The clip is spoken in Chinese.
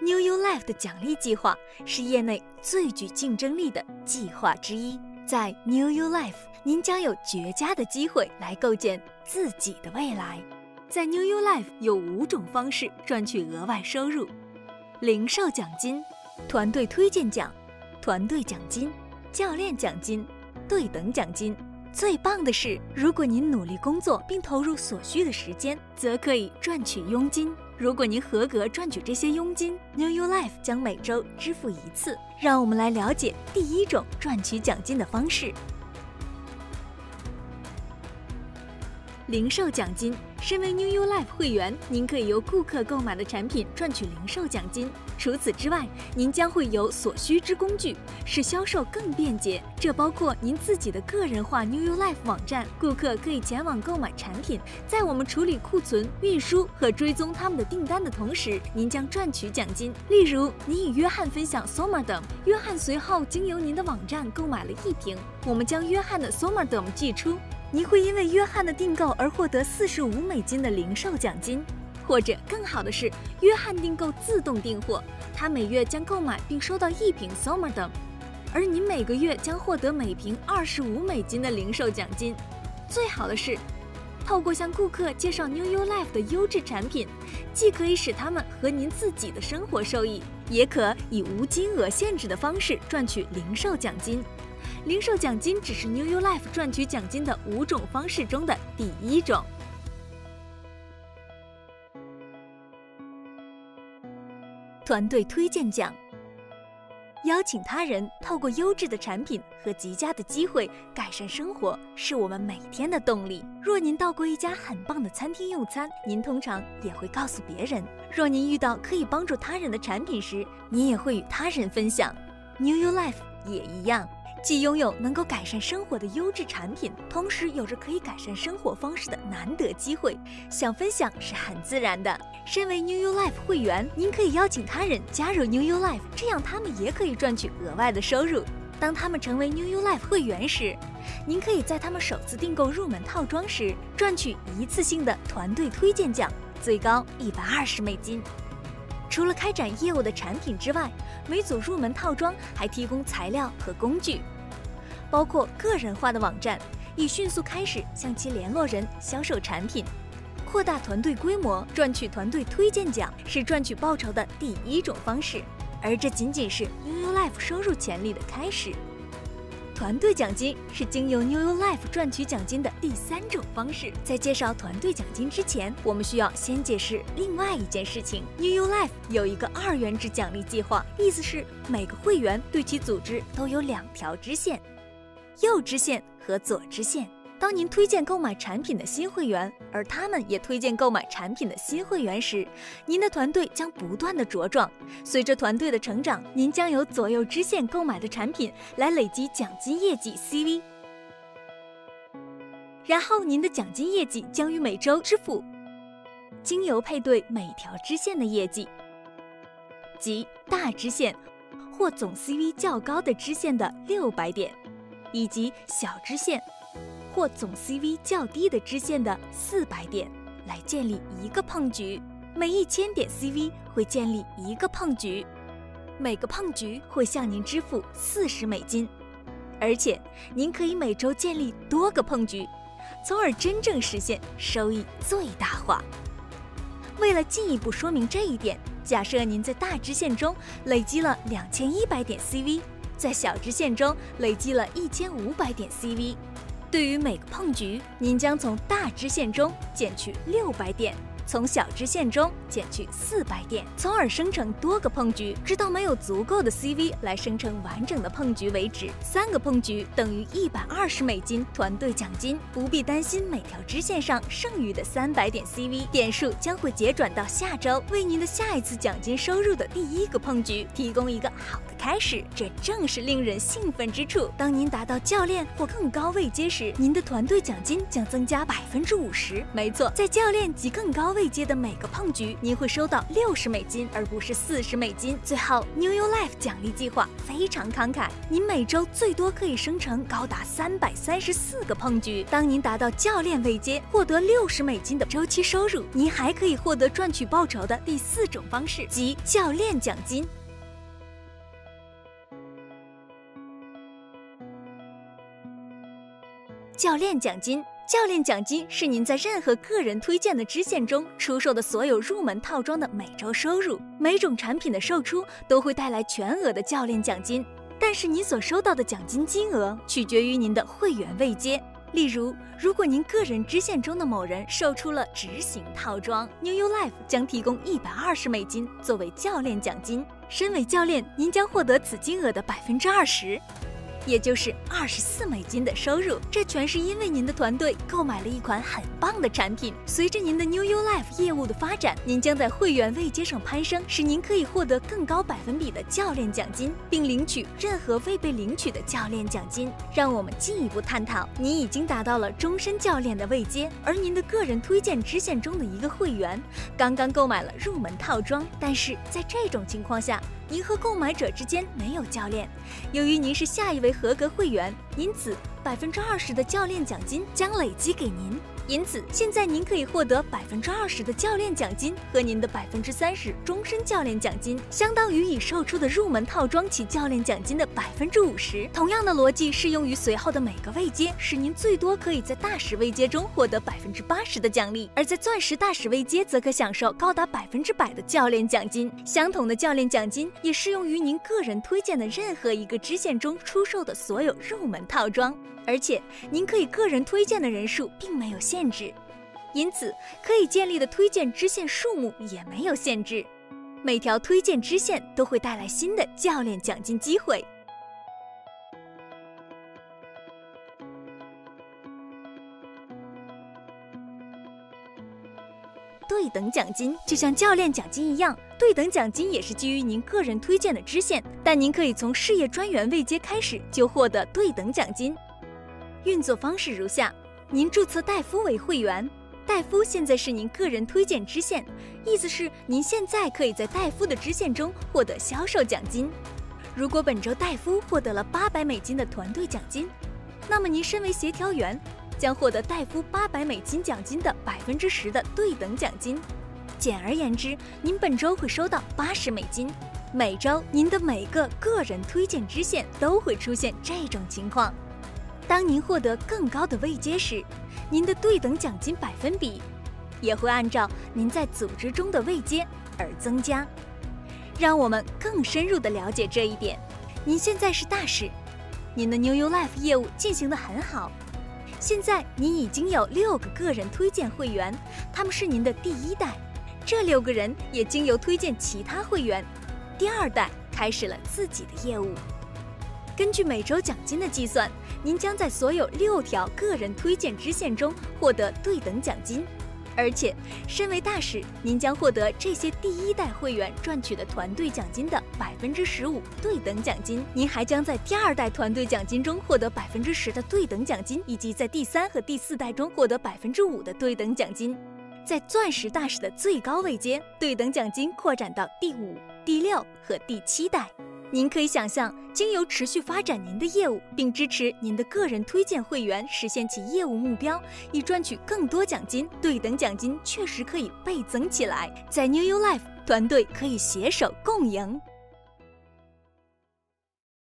New You Life 的奖励计划是业内最具竞争力的计划之一。在 New You Life，您将有绝佳的机会来构建自己的未来。在 New You Life 有五种方式赚取额外收入：零售奖金、团队推荐奖、团队奖金、教练奖金、对等奖金。最棒的是，如果您努力工作并投入所需的时间，则可以赚取佣金。如果您合格赚取这些佣金，New You Life 将每周支付一次。让我们来了解第一种赚取奖金的方式。零售奖金，身为 New You Life 会员，您可以由顾客购买的产品赚取零售奖金。除此之外，您将会有所需之工具，使销售更便捷。这包括您自己的个人化 New You Life 网站，顾客可以前往购买产品。在我们处理库存、运输和追踪他们的订单的同时，您将赚取奖金。例如，您与约翰分享 Somerdom，约翰随后经由您的网站购买了一瓶，我们将约翰的 Somerdom 寄出。您会因为约翰的订购而获得四十五美金的零售奖金，或者更好的是，约翰订购自动订货，他每月将购买并收到一瓶 Somerdom，而您每个月将获得每瓶二十五美金的零售奖金。最好的是，透过向顾客介绍 New You Life 的优质产品，既可以使他们和您自己的生活受益，也可以无金额限制的方式赚取零售奖金。零售奖金只是 New You Life 赚取奖金的五种方式中的第一种。团队推荐奖，邀请他人透过优质的产品和极佳的机会改善生活，是我们每天的动力。若您到过一家很棒的餐厅用餐，您通常也会告诉别人；若您遇到可以帮助他人的产品时，您也会与他人分享。New You Life 也一样。既拥有能够改善生活的优质产品，同时有着可以改善生活方式的难得机会，想分享是很自然的。身为 New You Life 会员，您可以邀请他人加入 New You Life，这样他们也可以赚取额外的收入。当他们成为 New You Life 会员时，您可以在他们首次订购入门套装时赚取一次性的团队推荐奖，最高一百二十美金。除了开展业务的产品之外，每组入门套装还提供材料和工具，包括个人化的网站，以迅速开始向其联络人销售产品；扩大团队规模，赚取团队推荐奖是赚取报酬的第一种方式，而这仅仅是 New Life 收入潜力的开始。团队奖金是经由 New Life 赚取奖金的第三种方式。在介绍团队奖金之前，我们需要先解释另外一件事情：New Life 有一个二元制奖励计划，意思是每个会员对其组织都有两条支线，右支线和左支线。当您推荐购买产品的新会员，而他们也推荐购买产品的新会员时，您的团队将不断的茁壮。随着团队的成长，您将由左右支线购买的产品来累积奖金业绩 CV，然后您的奖金业绩将于每周支付经由配对每条支线的业绩，即大支线或总 CV 较高的支线的六百点，以及小支线。或总 CV 较低的支线的四百点，来建立一个碰局。每一千点 CV 会建立一个碰局，每个碰局会向您支付四十美金，而且您可以每周建立多个碰局，从而真正实现收益最大化。为了进一步说明这一点，假设您在大支线中累积了两千一百点 CV，在小支线中累积了一千五百点 CV。对于每个碰局，您将从大支线中减去六百点，从小支线中减去四百点，从而生成多个碰局，直到没有足够的 CV 来生成完整的碰局为止。三个碰局等于一百二十美金团队奖金，不必担心每条支线上剩余的三百点 CV 点数将会结转到下周，为您的下一次奖金收入的第一个碰局提供一个好的开。始，这正是令人兴奋之处。当您达到教练或更高位阶时，您的团队奖金将增加百分之五十。没错，在教练及更高未接的每个碰局，您会收到六十美金，而不是四十美金。最后，New You Life 奖励计划非常慷慨，您每周最多可以生成高达三百三十四个碰局。当您达到教练未接，获得六十美金的周期收入，您还可以获得赚取报酬的第四种方式，即教练奖金。教练奖金，教练奖金是您在任何个人推荐的支线中出售的所有入门套装的每周收入。每种产品的售出都会带来全额的教练奖金，但是您所收到的奖金金额取决于您的会员位阶。例如，如果您个人支线中的某人售出了执行套装，New You Life 将提供一百二十美金作为教练奖金。身为教练，您将获得此金额的百分之二十。也就是二十四美金的收入，这全是因为您的团队购买了一款很棒的产品。随着您的 New You Life 业务的发展，您将在会员位阶上攀升，使您可以获得更高百分比的教练奖金，并领取任何未被领取的教练奖金。让我们进一步探讨：您已经达到了终身教练的位阶，而您的个人推荐支线中的一个会员刚刚购买了入门套装，但是在这种情况下。您和购买者之间没有教练，由于您是下一位合格会员，因此百分之二十的教练奖金将累积给您。因此，现在您可以获得百分之二十的教练奖金和您的百分之三十终身教练奖金，相当于已售出的入门套装起教练奖金的百分之五十。同样的逻辑适用于随后的每个位阶，使您最多可以在大使位阶中获得百分之八十的奖励，而在钻石大使位阶则可享受高达百分之百的教练奖金。相同的教练奖金也适用于您个人推荐的任何一个支线中出售的所有入门套装。而且，您可以个人推荐的人数并没有限制，因此可以建立的推荐支线数目也没有限制。每条推荐支线都会带来新的教练奖金机会。对等奖金就像教练奖金一样，对等奖金也是基于您个人推荐的支线，但您可以从事业专员位阶开始就获得对等奖金。运作方式如下：您注册戴夫为会员，戴夫现在是您个人推荐支线，意思是您现在可以在戴夫的支线中获得销售奖金。如果本周戴夫获得了八百美金的团队奖金，那么您身为协调员将获得戴夫八百美金奖金的百分之十的对等奖金。简而言之，您本周会收到八十美金。每周您的每个个人推荐支线都会出现这种情况。当您获得更高的位阶时，您的对等奖金百分比也会按照您在组织中的位阶而增加。让我们更深入地了解这一点。您现在是大使，您的 New You Life 业务进行得很好。现在您已经有六个个人推荐会员，他们是您的第一代。这六个人也经由推荐其他会员，第二代开始了自己的业务。根据每周奖金的计算，您将在所有六条个人推荐支线中获得对等奖金，而且身为大使，您将获得这些第一代会员赚取的团队奖金的百分之十五对等奖金。您还将在第二代团队奖金中获得百分之十的对等奖金，以及在第三和第四代中获得百分之五的对等奖金。在钻石大使的最高位阶，对等奖金扩展到第五、第六和第七代。您可以想象，经由持续发展您的业务，并支持您的个人推荐会员实现其业务目标，以赚取更多奖金，对等奖金确实可以倍增起来。在 New You Life 团队可以携手共赢。